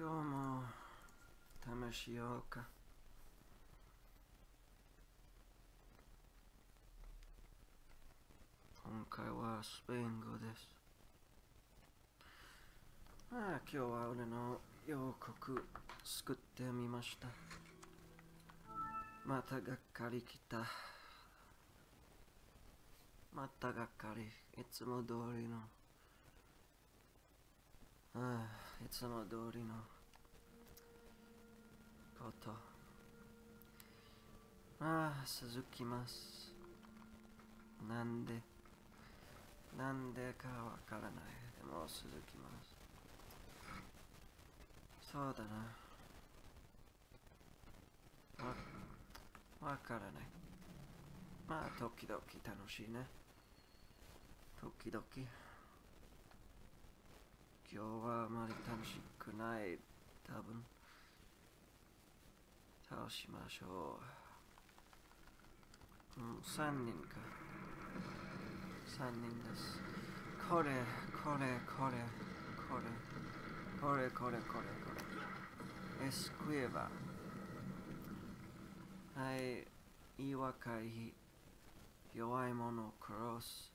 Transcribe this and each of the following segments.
今日も試しようか。今回はスペイン語です。あ今日は俺の予告作ってみました。またがっかり来た。またがっかり。いつも通りの。ああ、いつも通りのと。ああ、続きます。なんでなんでかわからない。でも続きます。そうだな。わ、わからない。まあ、時々楽しいね。時々。今日はあまり楽しくない。多分。倒しましょう。うん、3人か。3人です。これ、これ、これ、これ、これ、これ、これ、これ。エスクエバ。はい、言い訳い弱い者を殺す。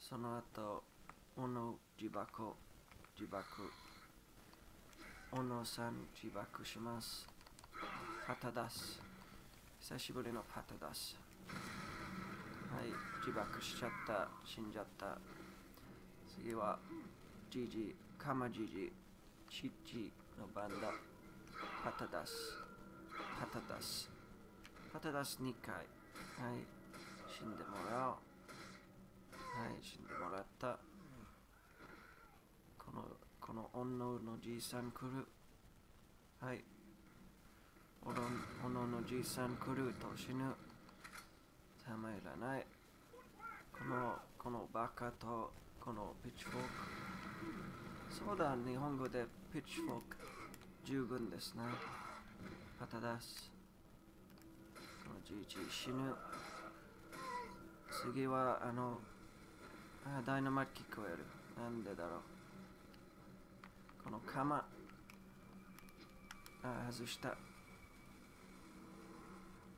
その後、小野自爆、自爆。小野さん自爆します。パタダス。久しぶりのパタダス。はい、自爆しちゃった、死んじゃった。次は、ジジ、カマジジ、チッチのバンダ、パタダス、パタダス、パタダス2回。はい、死んでもらおう。はい、死んでもらった。この、女のじいさん来る。はい。おのおののじいさん来ると死ぬ。たまらない。この、このバカとこのピッチフォーク。そうだ、日本語でピッチフォーク十分ですね。パタダス。このじいじい死ぬ。次は、あの、あダイナマイト聞こえる。なんでだろう。この釜。あ、外した。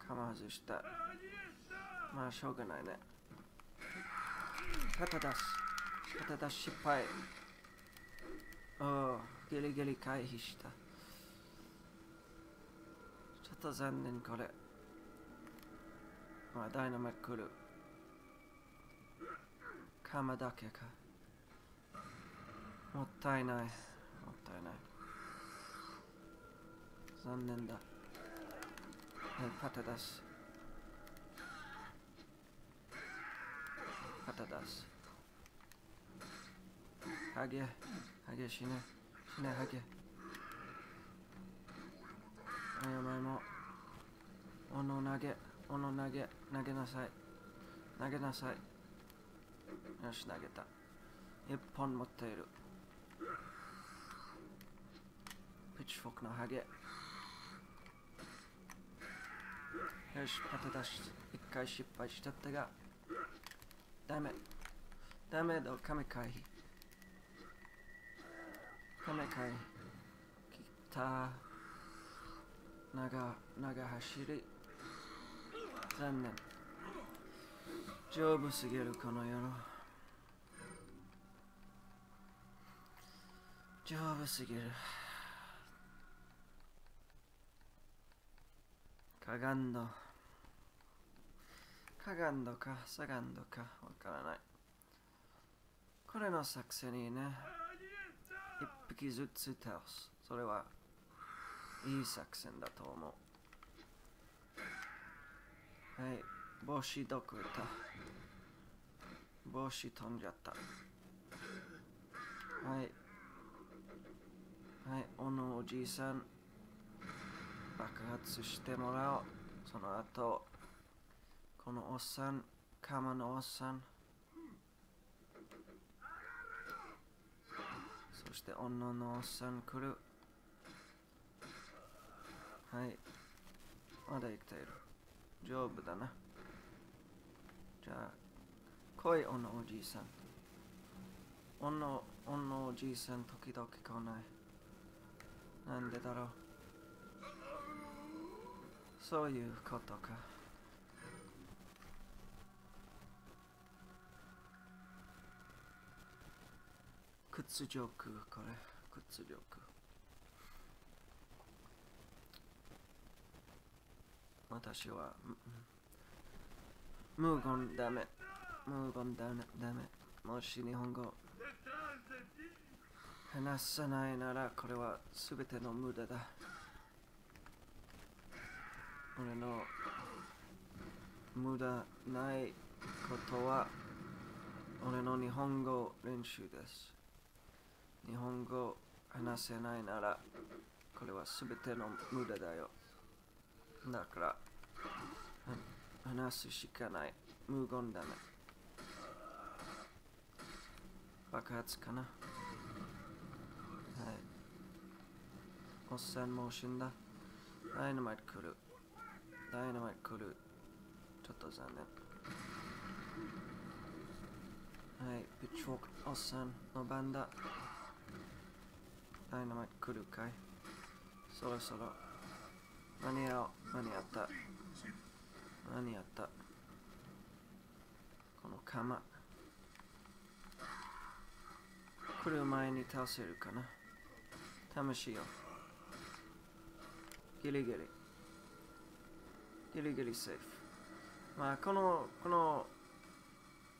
釜外した。まあ、しょうがないね。パタダス。パタダス失敗。おお、ギリギリ回避した。ちょっと残念これ。まあ、ダイナマイト来る。釜だけか。もったいない。もったいない。残念だ。はい、パタダス。パタダス。ハゲ、ハゲ死ね。死ね、ハゲ。はい、お前も。斧投げ、斧投げ、投げなさい。投げなさい。よし、投げた。一本持っている。ピッチフォークのハゲ。よし、パタダス。一回失敗しちゃったが。ダメ。ダメだ、亀回避。亀回避。きた。長、長走り。残念。丈夫すぎる、この野郎。丈夫すぎる。かがんど。かがんどか、さがんどか、わからない。これの作戦にね、一匹ずつ倒す。それは、いい作戦だと思う。はい、帽子どこ行った？帽子飛んじゃった。はい。はい、おのおじいさん、爆発してもらおう。その後、このおっさん、釜のおっさん。そして女のおっさん来る。はい。まだ生きている。丈夫だな。じゃあ、来い、おのおじいさん。おのおのおじいさん時々来ないなんでだろうそういうことか。屈辱これ。屈辱。私は無言ダメ。無言ダメ。ダメ。もし日本語。話さないならこれは全ての無駄だ。俺の無駄ないことは俺の日本語練習です。日本語話せないならこれは全ての無駄だよ。だから話すしかない。無言だね。爆発かな。はい。おっさんもう死んだ。ダイナマイト来る。ダイナマイト来る。ちょっと残念。はいピッチフォークおっさんの番だ。ダイナマイト来るかい？そろそろ。間に合おう。間に合った。間に合った。この釜来る前に倒せるかな。試しよ。ギリギリギリ。ギリセーフ。まあこのこの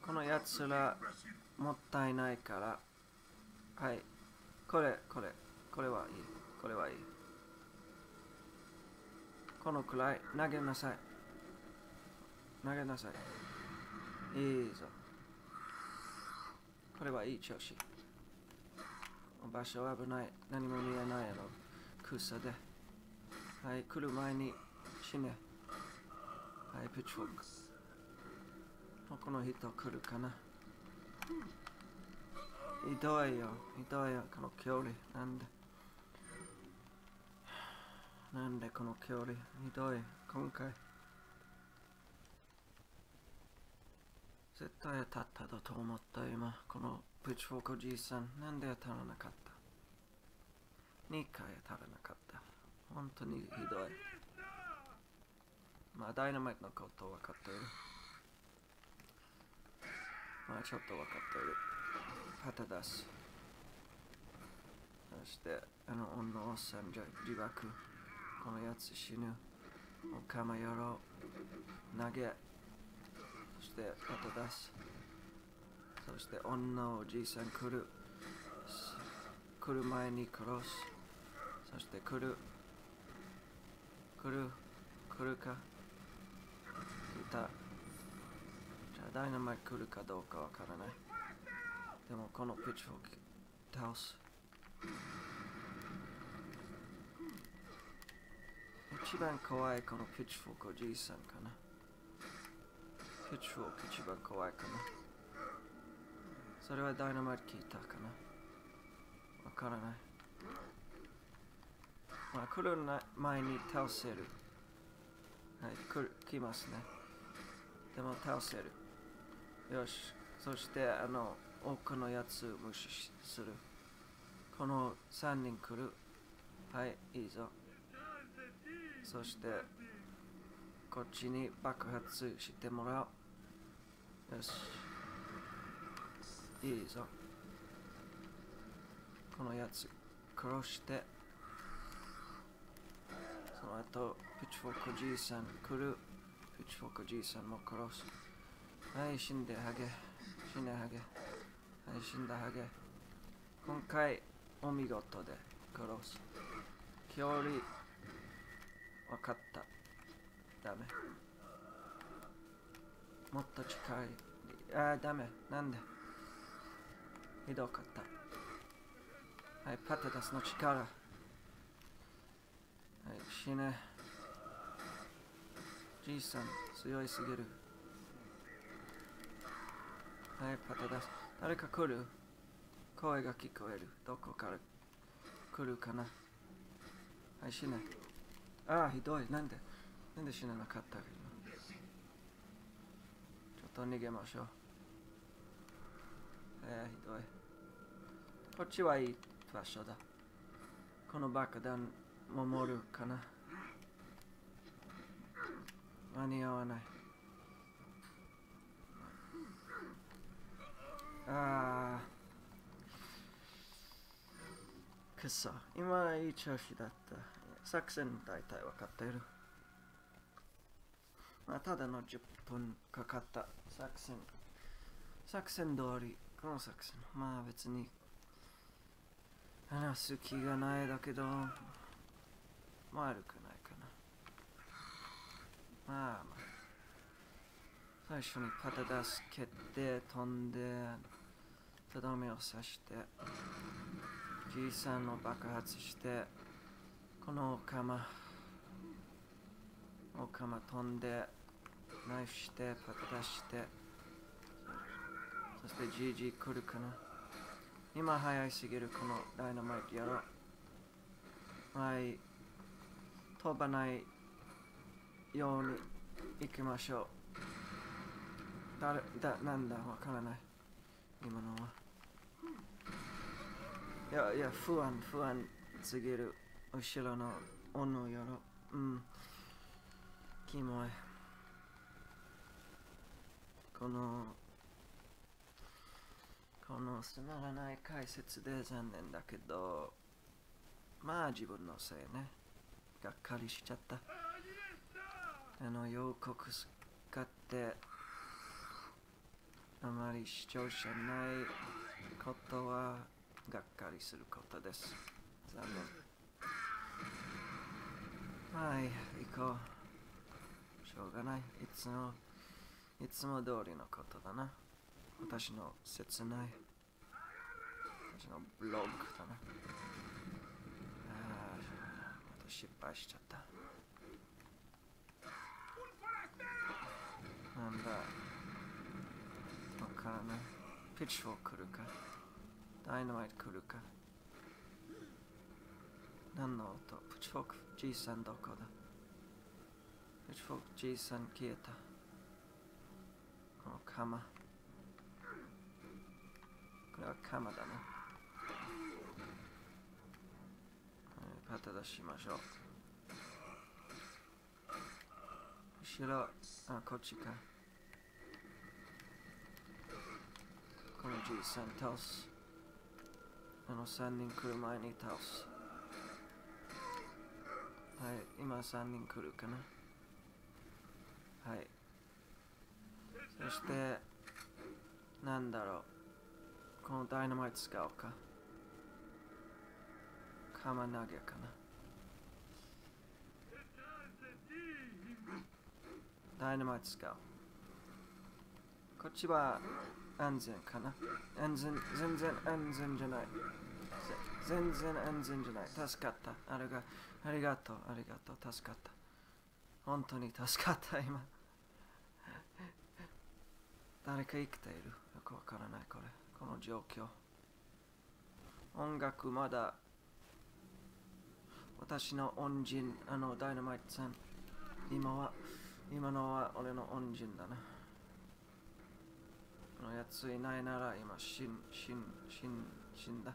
このやつらもったいないから。はい。これこれ。これはいい。これはいい。このくらい。投げなさい。投げなさい。いいぞ。これはいい調子。場所危ない。何も見えないやろ。草で。はい。来る前に死ね。はいピッチフォークスこの人来るかな。ひどいよ。ひどいよ。この距離。なんで？なんでこの距離？ひどい。今回。絶対当たっただと思った今。このピッチフォークおじいさん。なんで当たらなかった？2回当たらなかった。本当にひどい。まあダイナマイトのこと分かっている。まあちょっと分かっている。旗出すそしてあの女おっさんじゃ自爆。このやつ死ぬ。おかまやろ。う投げ。そして旗出すそして女おじいさん来る。来る前に殺す。そして来る。来る。来るか。た。じゃあダイナマイト来るかどうかわからない。でもこのピッチフォーク倒す。一番怖いこのピッチフォークおじいさんかな。ピッチフォーク一番怖いかな。それはダイナマイト聞いたかな。わからない。まあ来る前に倒せる。はい来る来ますね。でも倒せる。よし。そしてあの多くのやつ無視する。この3人来る。はいいいぞ。そしてこっちに爆発してもらう。よし。いいぞ。このやつ殺して。その後ピッチフォークおじいさん来る。ピッチフォークじいさんも殺すはい死んでハゲ。死んでハゲ。はい死んだハゲ。今回お見事で殺す距離分かった。ダメ。もっと近い。ああダメ。なんで？ひどかった。はいパテタスの力。はい死ね。じいさん強いすぎるはいパテタス誰か来る？声が聞こえるどこから？来るかな？はい死ねああ、ひどい。なんで？なんで死ななかったちょっと逃げましょう。えー、ひどい。こっちはいい場所だ。この爆弾守るかな？間に合わない。ああ。くそ。今いい調子だった。作戦大体分かってる。まあ、ただの10分かかった作戦。作戦通り、この作戦。まあ別に話す気がないだけど、悪くないか。まあまあ。最初にパタダス蹴って飛んで、とどめを刺して、じいさんを爆発して、このオカマ、オカマ飛んで、ナイフして、パタダして、そしてじいじ来るかな。今早いすぎるこのダイナマイトやろう。はい。飛ばないように行きましょう。誰だ、なんだ、わからない。今のは。いやいや、不安、不安すぎる。後ろの斧やろう。ん。キモい。このこのつまらない解説で残念だけど、まあ自分のせいね。がっかりしちゃった。あの予告使って、あまり視聴者ないことはがっかりすることです。残念。はい、行こう。しょうがない。いつも、いつも通りのことだな。私の切ない私のブログだなああまた失敗しちゃったなんだ。わからない。ピッチフォー来るか？ダイナマイト来るか？何の音？ピッチフォーク？G さんどこだ？ピッチフォーク G さん消えた。この釜これは鎌だな。パタ出しましょう。後ろ、あ、こっちか。このじいさん倒す。あの3人来る前に倒す。はい、今3人来るかな。はい。そして、なんだろう。このダイナマイト使おうか。釜投げかな。ダイナマイト使おう。こっちは安全かな。安全、全然安全じゃない。全然安全じゃない。助かった。あれが、ありがとう、ありがとう、助かった。本当に助かった、今。誰か生きている？よくわからない、これ。この状況。音楽まだ私の恩人、あのダイナマイトさん、今は、今のは俺の恩人だな。のやついないなら今死ん、死ん、死ん、死んだ。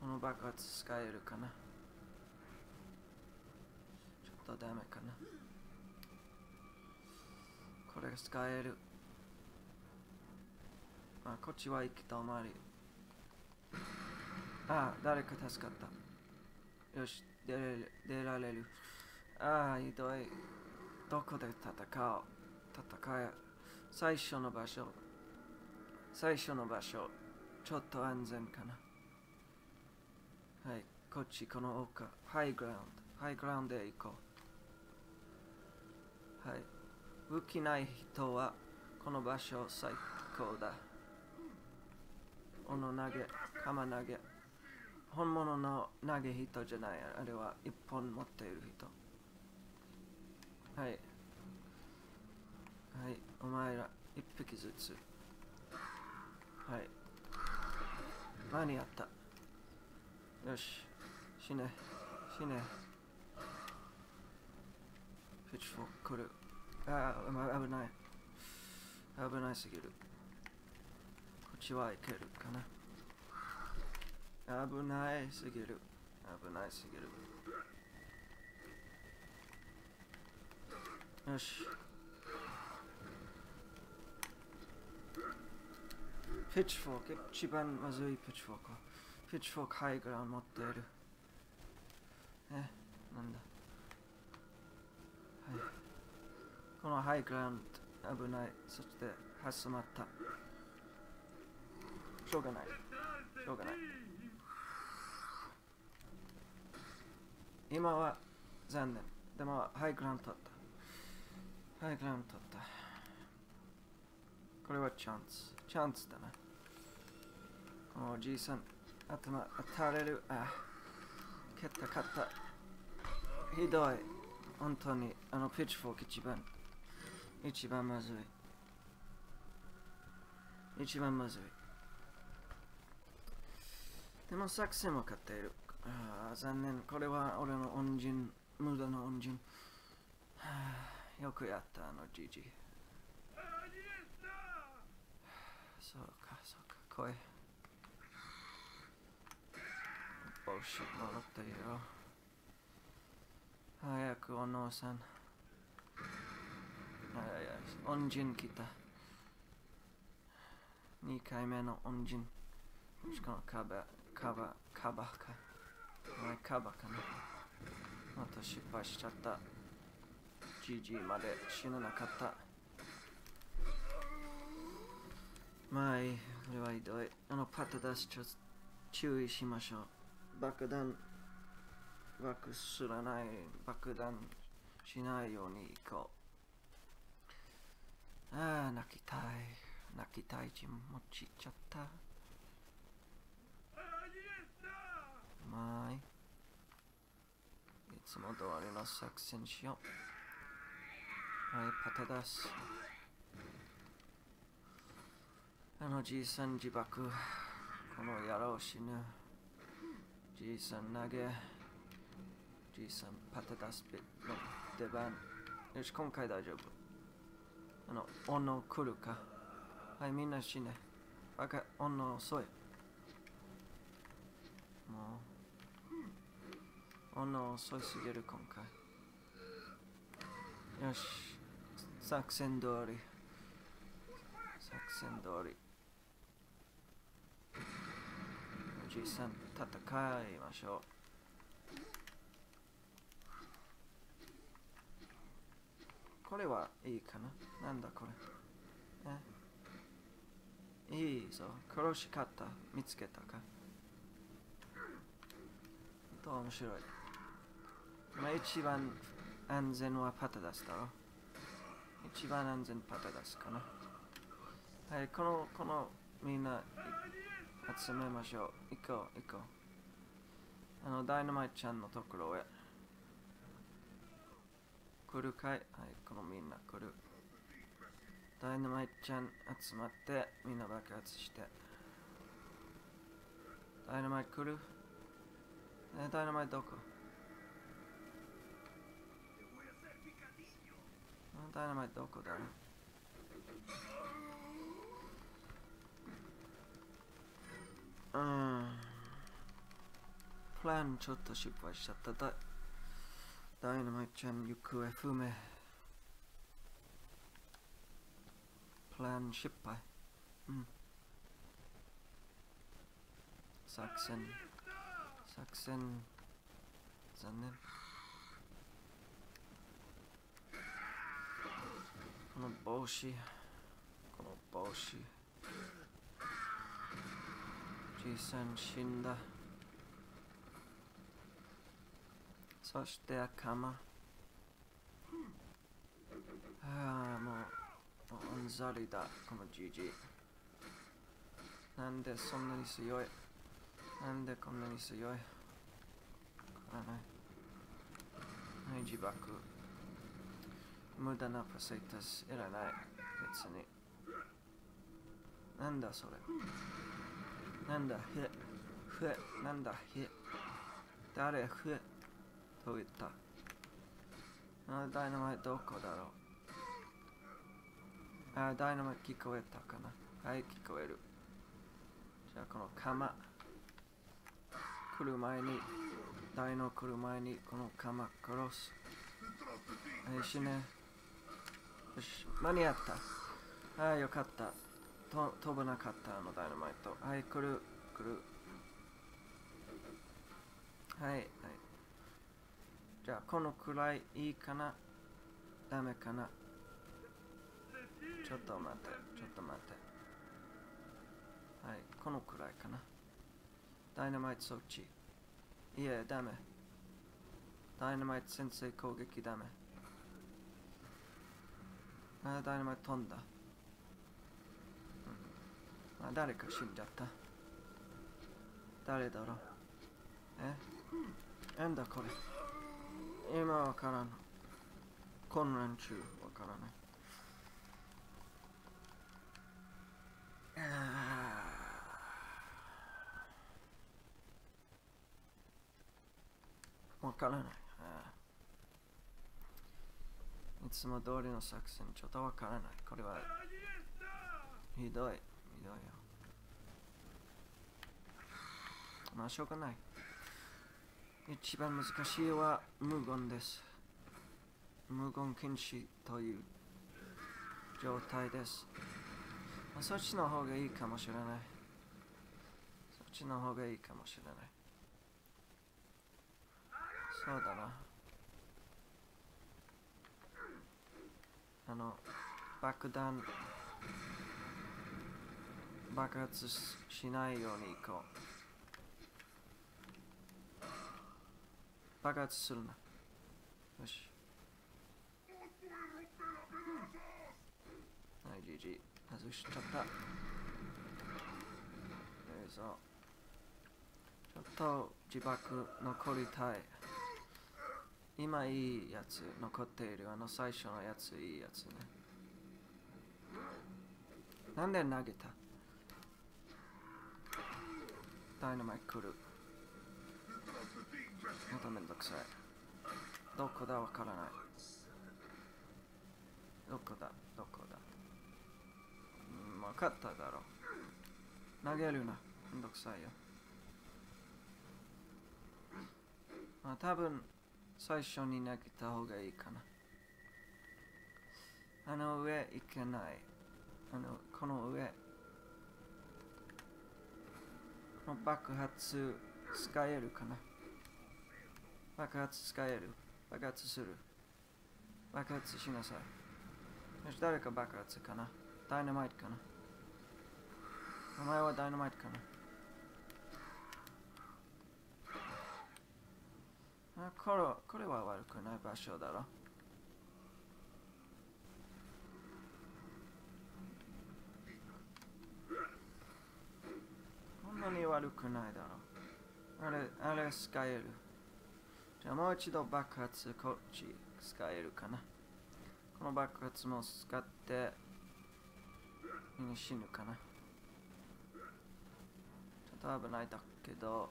この爆発使えるかなちょっとダメかなこれが使える。あ、こっちは行き止まり。あ、誰か助かった。よし、出れる出られる。ああ、ひどい。どこで戦おう戦え。最初の場所。最初の場所。ちょっと安全かな。はい、こっち、この丘。ハイグラウンド。ハイグラウンドへ行こう。はい。武器ない人は、この場所最高だ。斧投げ、鎌投げ。本物の投げ人じゃない。あれは一本持っている人。はい。はい。お前ら、一匹ずつ。はい。間に合った。よし。死ね。死ね。ピッチフォーク来る。ああ、危ない。危ないすぎる。こっちは行けるかな。危ないすぎる。危ないすぎる。よし。ピッチフォーク、一番まずいピッチフォーク。ピッチフォークハイグラウン持っている。え、なんだ？はい。このハイグラウンド危ない。そして挟まった。しょうがない。しょうがない。今は残念。でもハイグラウンド取った。ハイグラウンド取った。これはチャンス。チャンスだな。おじいさん、頭当たれる。あ、蹴った、勝った。ひどい。本当に、あのピッチフォーク一番、一番まずい。一番まずい。でも作戦は勝っている。あ、残念。これは俺の恩人、無駄の恩人。よくやった、あのじじ。そうか、そうか、来い。帽子もらったよ。早くお父さん。いやいや、恩人来た。2回目の恩人。しかもカバ、カバ、カバか。お前カバかな。また失敗しちゃった。じじいまで死ななかった。まあいい、これはひどい。あのパタ出しちょっと注意しましょう。爆弾、爆すらない、爆弾しないように行こう。ああ、泣きたい。泣きたい気持ちちゃった。まあいい。いつも通りの作戦しよう。はい、パタ出す。あのじいさん自爆。この野郎死ぬ。じいさん投げ。じいさんパタ出すべの出番。よし、今回大丈夫。あの、斧来るか。はい、みんな死ね。バカ、斧遅い。もう。斧遅いすぎる、今回。よし。作戦通り。作戦通り。おじいさん、戦いましょう。これはいいかな？なんだこれ？いいぞ。殺し方見つけたか？と面白い。まあ一番安全はパタダスだろ。一番安全パタダスかな。はい、この、このみんな集めましょう。行こう、行こう。あの、ダイナマイちゃんのところへ。来るかい？はい、このみんな来る。ダイナマイちゃん集まって、みんな爆発して。ダイナマイ来る？え、ダイナマイどこ？ダイナマイどこだ？ろううん。プランちょっと失敗しちゃった。だダイナマイトちゃん行方不明。プラン失敗。うん。作戦。作戦。残念。この帽子。この帽子。じいさん死んだ。そして赤間。ああ、もう、もううんざりだ、このじじい。なんでそんなに強い？なんでこんなに強い？わからない。はい、自爆。無駄なパセイタスいらない。別に。なんだそれ。なんだ、へ、ふ、なんだ、へ。誰、ふえ。と言った。あ、ダイナマイどこだろう。あ、ダイナマイ聞こえたかな。はい、聞こえる。じゃあ、この釜。来る前に、台の来る前にこの鎌殺す。はい、死ね。よし、間に合った。はい、よかった。と飛ばなかった、あのダイナマイト。はい、来る、来る。はい、はい。じゃあ、このくらいいいかな？ダメかな？ちょっと待って、ちょっと待って。はい、このくらいかな。ダイナマイトそっち。いえ、ダメ。ダイナマイト先生攻撃ダメ。あ、ダイナマイト飛んだ。あ、誰か死んじゃった。誰だろうえ？なんだこれ今わからん。混乱中わからない。わからない。いつも通りの作戦ちょっとわからない。これはひどい。ひどいよ。まあしょうがない。一番難しいは無言です。無言禁止という状態です。まあそっちの方がいいかもしれない。そっちの方がいいかもしれない。そうだな。あの、爆弾、爆発しないように行こう。爆発するな。よし。はい、GG。外しちゃった。よいしょ。ちょっと自爆残りたい。今いいやつ残っている。あの最初のやついいやつね。なんで投げた？ダイナマイト来る。まためんどくさい。どこだ？わからない。どこだ？どこだ？うん、わかっただろう。投げるな。めんどくさいよ。まあ多分最初に投げた方がいいかな。あの上行けない。あの、この上。この爆発使えるかな。爆発使える。爆発する。爆発しなさい。よし、誰か爆発かな。ダイナマイトかな。お前はダイナマイトかな。あこれこれは悪くない場所だろ。なに悪くないだろう？あれ、あれ使える？じゃあもう一度爆発こっち使えるかな？この爆発も使ってみんな死ぬかな？ちょっと危ないだけど、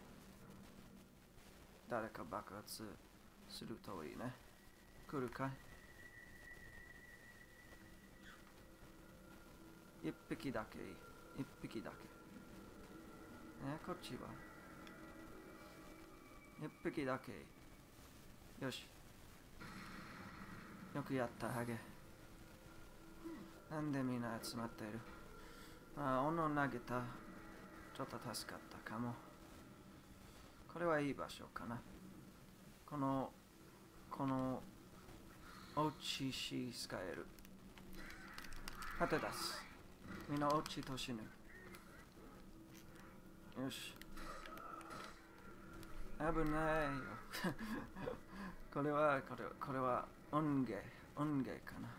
誰か爆発するといいね。来るかい？一匹だけいい。一匹だけ。ね、こっちは。一匹だけ。よし。よくやった、ハゲ。なんでみんな集まっているああ、斧投げた。ちょっと助かったかも。これはいい場所かな。この、この、おちし使える。当て出す。みんなおちと死ぬ。よし。危ないよ。これは、これは、これは、音芸、音芸かな。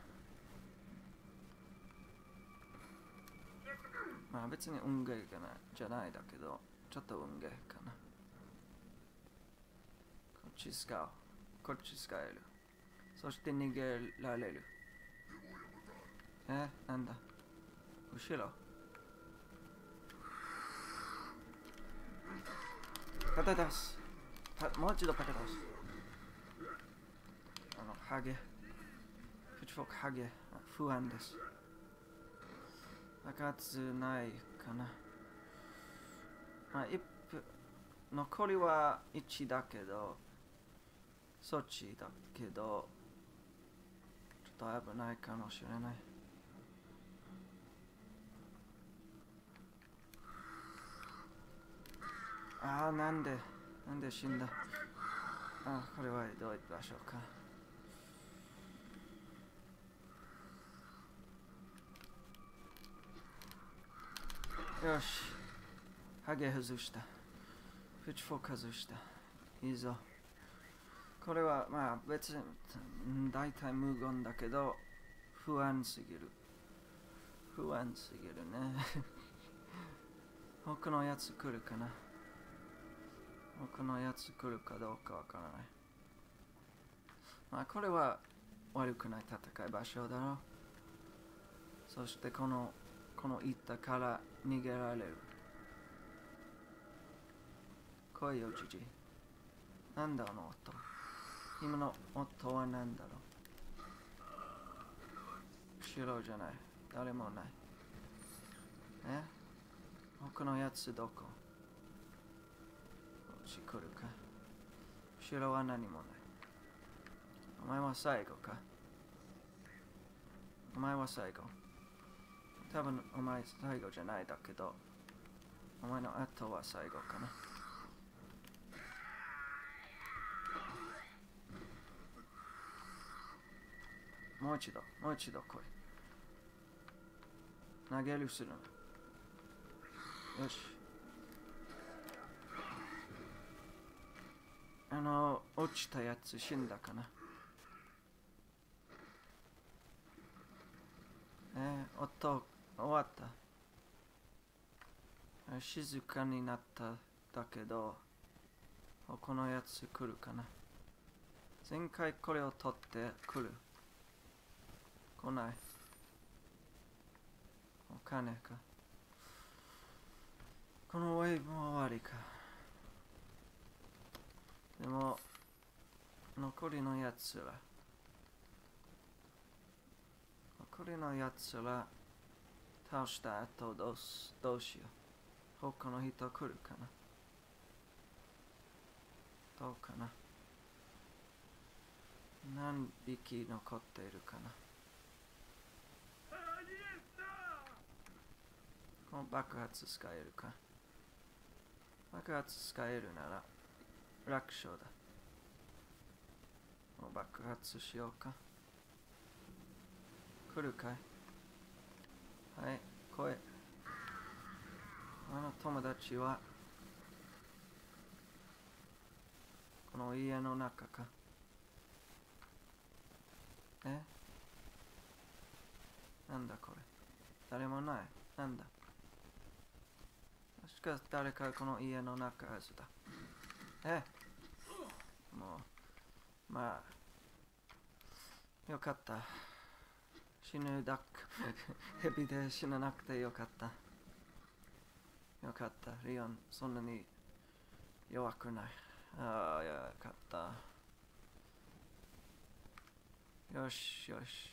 まあ別に運ゲーがなじゃないだけど、ちょっと運ゲーかな。こっち使う。こっち使える。そして逃げられる。え、なんだ後ろ。パタ出す。パもう一度パタ出す。あの、ハゲ。ピッチフォークハゲ。不安です。爆発ないかな。まあ、一分、残りは1だけど、そっちだけど、ちょっと危ないかもしれない。ああ、なんで、なんで死んだ？あこれはどういった場所か？よし。ハゲ外した。ピッチフォー外した。いいぞ。これはまあ別に大体無言だけど不安すぎる。不安すぎるね。他のやつ来るかな？他のやつ来るかどうかわからない。まあこれは悪くない戦い場所だろう。そしてこのこの板から逃げられる。来いよ、じじ。なんだあの音。今の音は何だろう。白じゃない。誰もない。え？他のやつどこ？ち来るか？後ろは何もない。お前は最後か？お前は最後？多分お前最後じゃないだけど、お前の後は最後かな。もう一度、もう一度来い。投げるするの。よし。あの、落ちたやつ死んだかな。えー、音終わった。静かになっただけど、このやつ来るかな。前回これを取って来る。来ない。お金か。このウェーブも終わりか。でも、残りのやつら。残りのやつら、倒した後どうすどうしよう。他の人来るかな。どうかな。何匹残っているかな。この爆発使えるか爆発使えるなら楽勝だ。もう爆発しようか。来るかい？はい、声。あの友達は？この家の中か。え？なんだこれ？誰もない？なんだ？確か誰かこの家の中はずだ。え？もう、まあ、よかった。死ぬだっヘビで死ななくてよかった。よかった。リオン、そんなに弱くない。ああ、よかった。よしよし。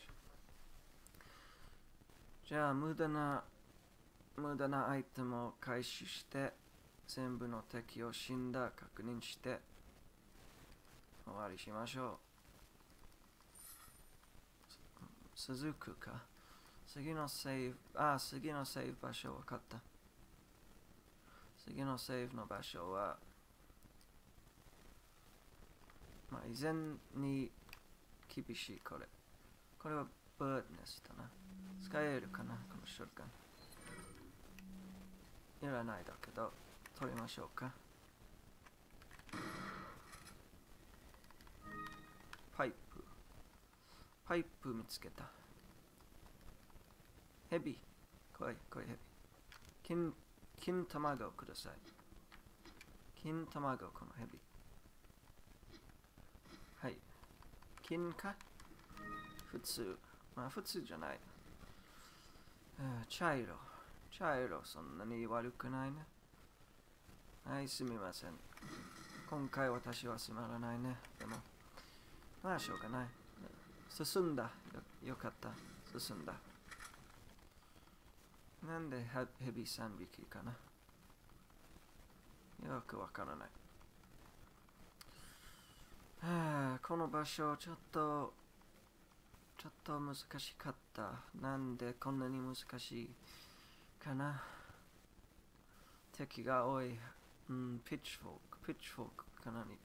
じゃあ、無駄な無駄なアイテムを回収して全部の敵を死んだ確認して終わりしましょう。続くか？次のセーブあ次のセーブ場所分かった。次のセーブの場所はまあ以前に厳しいこれ。これはバーネスだな。使えるかな？この瞬間。いらないだけど取りましょうか。パイプ見つけた。ヘビ。来い来いヘビ。金金卵ください。金卵このヘビ。はい。金か？普通。まあ普通じゃない。茶色。茶色そんなに悪くないね。はい、すみません。今回私はつまらないね。でも、まあしょうがない。進んだ。よよかった。進んだ。なんでヘビ3匹かなよくわからない。はあ、この場所、ちょっと、ちょっと難しかった。なんでこんなに難しいかな。敵が多い。うん、ピッチフォーク。ピッチフォークかなり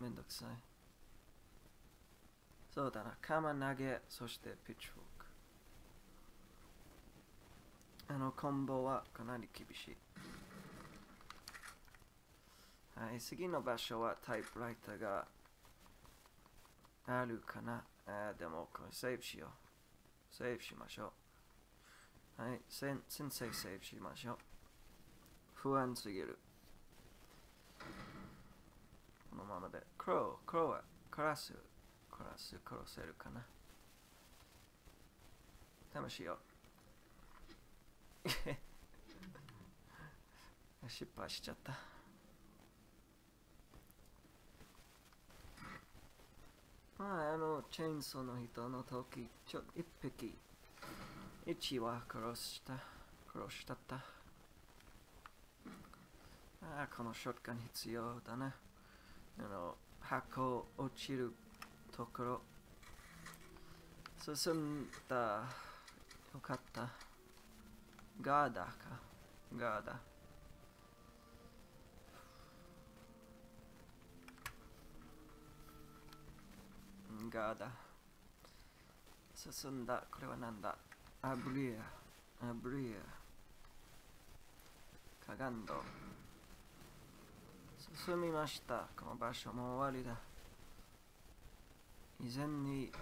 めんどくさい。そうだな。鎌投げ、そしてピッチフォーク。あのコンボはかなり厳しい。はい、次の場所はタイプライターがあるかな。あでも、これセーブしよう。セーブしましょう。はい、先生セーブしましょう。不安すぎる。このままで。クロー、クローはカラス、カラス殺せるかな。試しよう。失敗しちゃった。まあ、あの、チェーンソーの人の時、ちょ、一匹、一は殺した、殺したった。ああ、このショットガン必要だな。あの、箱落ちるところ、進んだ。よかった。ガーダか。ガーダ。ガーダ。進んだ。これはなんだ？アブリア。アブリア。かがんど。進みました。この場所も終わりだ。以前に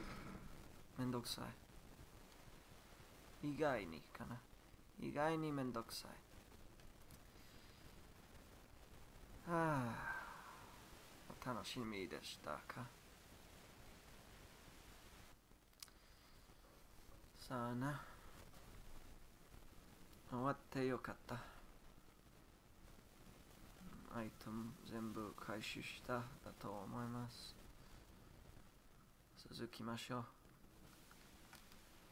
めんどくさい。意外にかな。意外にめんどくさい。はあ、楽しみでしたか。さあな。終わってよかった。アイテム全部回収しただと思います。続きましょ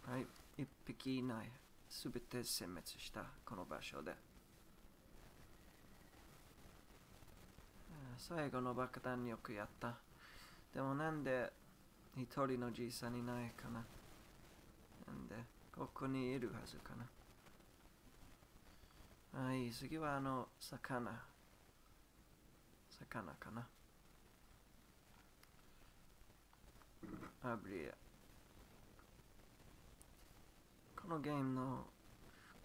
う。はい、一匹いない。すべて殲滅した、この場所で。最後の爆弾よくやった。でもなんで一人のじいさんいないかな。なんで、ここにいるはずかな。はい、次はあの、魚。魚かな。アブリア。このゲームの、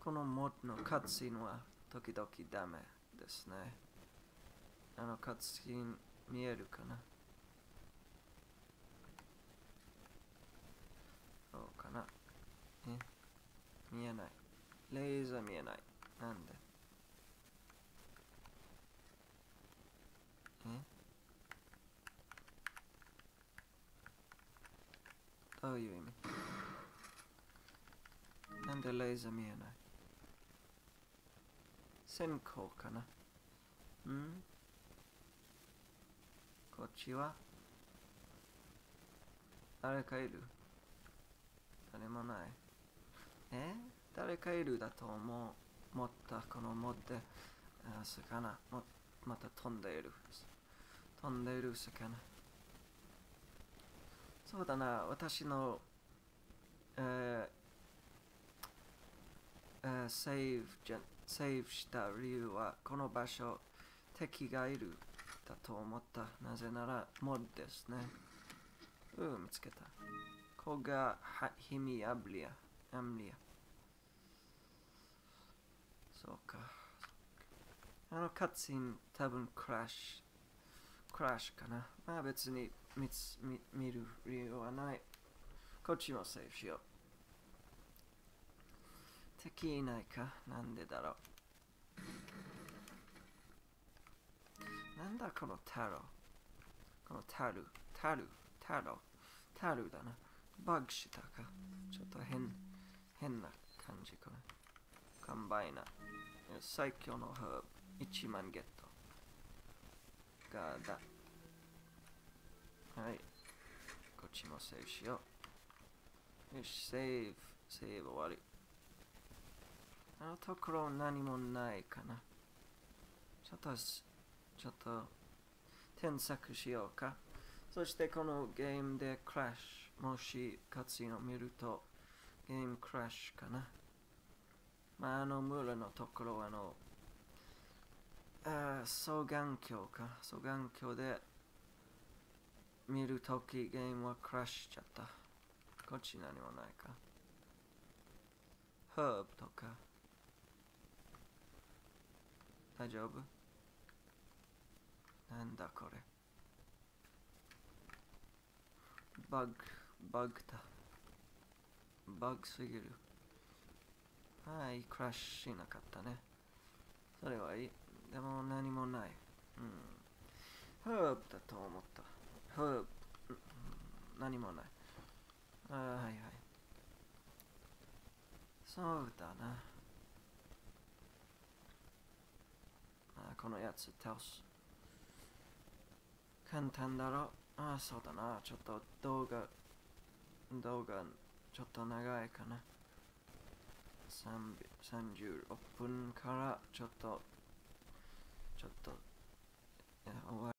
このモッドのカッツシーンは時々ダメですね。あのカッツシーン見えるかなそうかなえ？見えない。レーザー見えない。なんでえどういう意味なんでレーザー見えない線香かなんこっちは誰かいる誰もない。え誰かいるだと思う思ったこの持ってあ魚もまた飛んでいる飛んでいる魚そうだな私のえーえーセーブじゃセーブした理由はこの場所敵がいるだと思った。なぜならモッですね。うん見つけた。ここがヒミアブリア。アムリア。そうか。あのカッツン多分クラッシュ。クラッシュかな。まあ別に見つ見見る理由はない。こっちもセーフしよう。敵いないか？なんでだろう？なんだこのタロ？このタル？タル？タロ？タルだな。バグしたか？ちょっと変変な感じこれカンバイナ最強のハーブ。1万ゲット。ガーダはい。こっちもセーブしよう。よしセーブセーブ終わり。あのところ何もないかな。ちょっとちょっと添削しようか。そしてこのゲームでクラッシュ、もしカツイの見るとゲームクラッシュかな。まあ、あのムールのところあの、あ双眼鏡か。双眼鏡で見るときゲームはクラッシュしちゃった。こっち何もないか。ハーブとか。大丈夫？なんだこれ？バグ、バグだ。バグすぎる。はい、クラッシュしなかったね。それはいい。でも何もない。うん。ハーブだと思った。ハーブ。うん何もない。あーはいはい。そうだな。あこのやつ倒す。簡単だろ。ああ、そうだな。ちょっと動画、動画、ちょっと長いかな。36分からちょっと、ちょっと、いや終わ